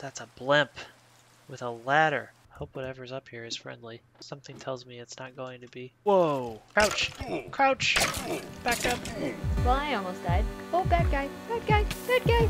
That's a blimp with a ladder. Hope whatever's up here is friendly. Something tells me it's not going to be. Whoa! Crouch! Crouch! Back up! Well, I almost died. Oh, bad guy, bad guy, bad guy.